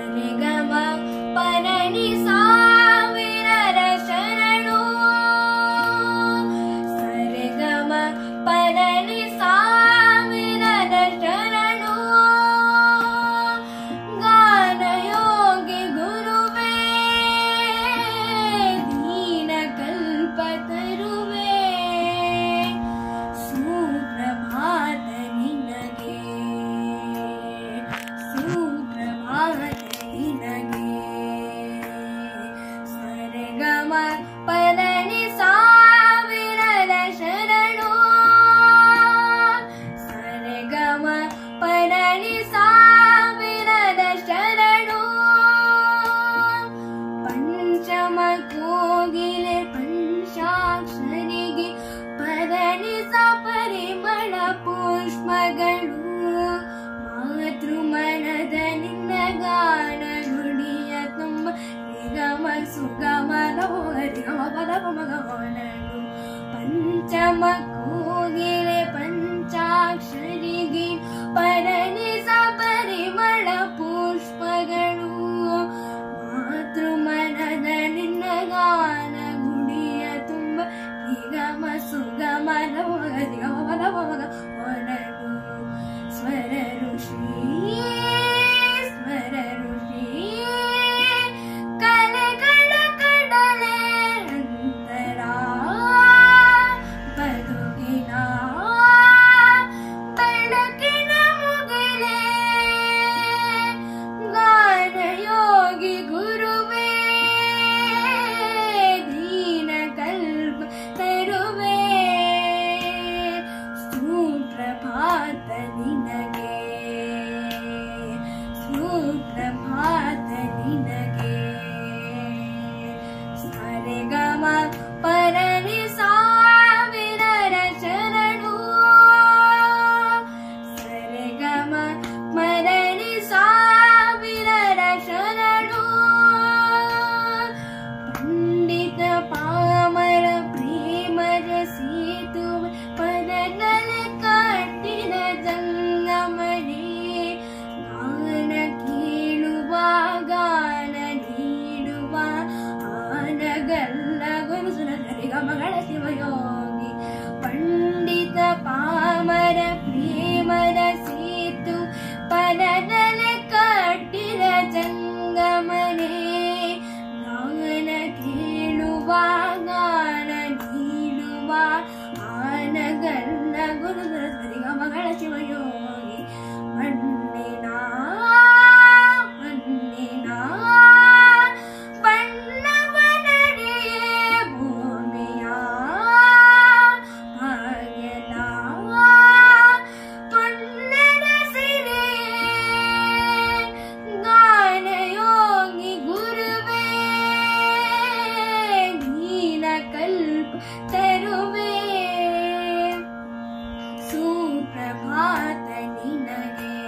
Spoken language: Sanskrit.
गवारी wala pa mga honor Pancha mag पण्डित पामर प्रेमर सेतु पनदल कटिर जङ्गमने गान केळुवा गान नाणीवा आनगल प्रभागे